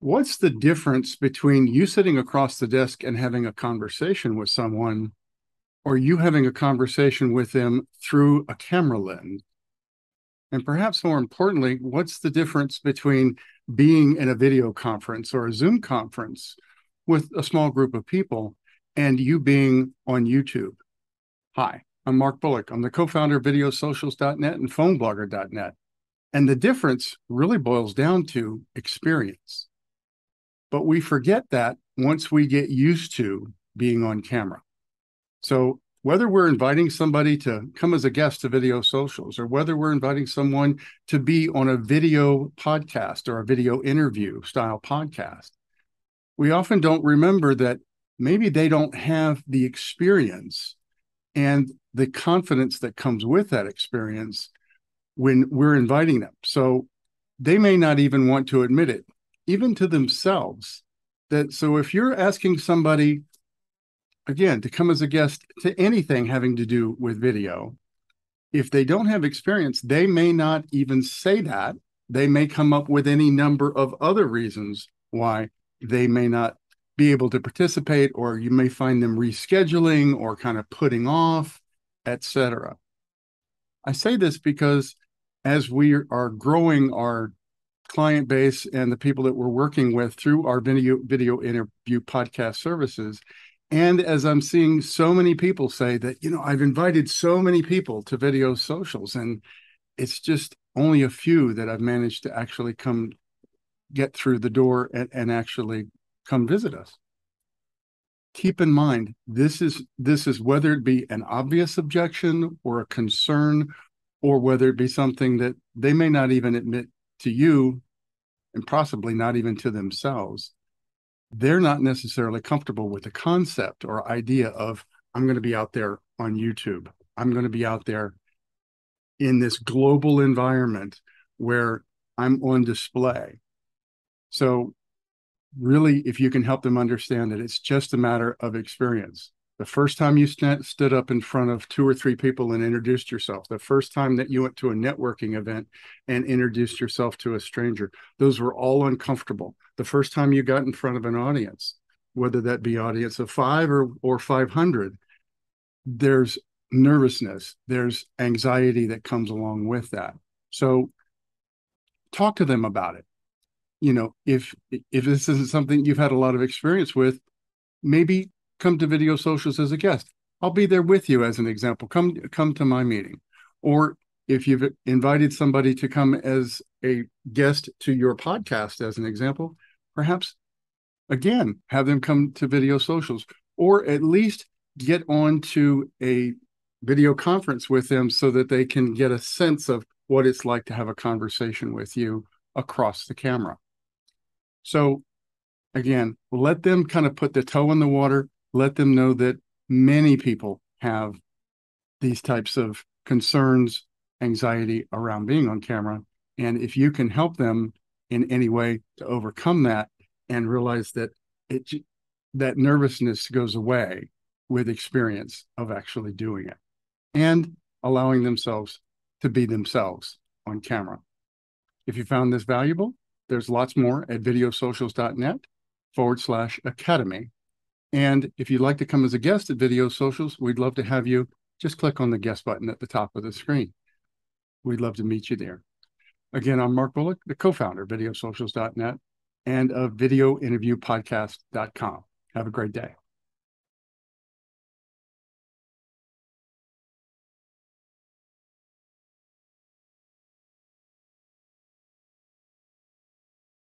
what's the difference between you sitting across the desk and having a conversation with someone or you having a conversation with them through a camera lens? And perhaps more importantly, what's the difference between being in a video conference or a Zoom conference with a small group of people and you being on YouTube? Hi, I'm Mark Bullock. I'm the co founder of videosocials.net and phoneblogger.net. And the difference really boils down to experience. But we forget that once we get used to being on camera. So whether we're inviting somebody to come as a guest to video socials or whether we're inviting someone to be on a video podcast or a video interview style podcast, we often don't remember that maybe they don't have the experience and the confidence that comes with that experience when we're inviting them. So they may not even want to admit it even to themselves that so if you're asking somebody again to come as a guest to anything having to do with video if they don't have experience they may not even say that. They may come up with any number of other reasons why they may not be able to participate or you may find them rescheduling or kind of putting off etc i say this because as we are growing our client base and the people that we're working with through our video video interview podcast services. And as i'm seeing so many people say that you know i've invited so many people to video socials and it's just only a few that i've managed to actually come get through the door and, and actually come visit us. Keep in mind this is this is whether it be an obvious objection or a concern or whether it be something that they may not even admit to you and possibly not even to themselves, they're not necessarily comfortable with the concept or idea of, I'm going to be out there on YouTube. I'm going to be out there in this global environment where I'm on display. So, really, if you can help them understand that it's just a matter of experience, the first time you st- stood up in front of two or three people and introduced yourself, the first time that you went to a networking event and introduced yourself to a stranger, those were all uncomfortable. The first time you got in front of an audience, whether that be audience of five or, or 500, there's nervousness, there's anxiety that comes along with that. So talk to them about it. You know, if if this isn't something you've had a lot of experience with, maybe come to video socials as a guest. I'll be there with you as an example. Come come to my meeting. Or if you've invited somebody to come as a guest to your podcast as an example, perhaps again have them come to video socials or at least get on to a video conference with them so that they can get a sense of what it's like to have a conversation with you across the camera. So again, let them kind of put the toe in the water, let them know that many people have these types of concerns, anxiety around being on camera. And if you can help them in any way to overcome that and realize that it that nervousness goes away with experience of actually doing it and allowing themselves to be themselves on camera. If you found this valuable, there's lots more at videosocials.net forward slash academy and if you'd like to come as a guest at Video Socials, we'd love to have you. Just click on the guest button at the top of the screen. We'd love to meet you there. Again, I'm Mark Bullock, the co-founder of videosocials.net and of videointerviewpodcast.com. Have a great day.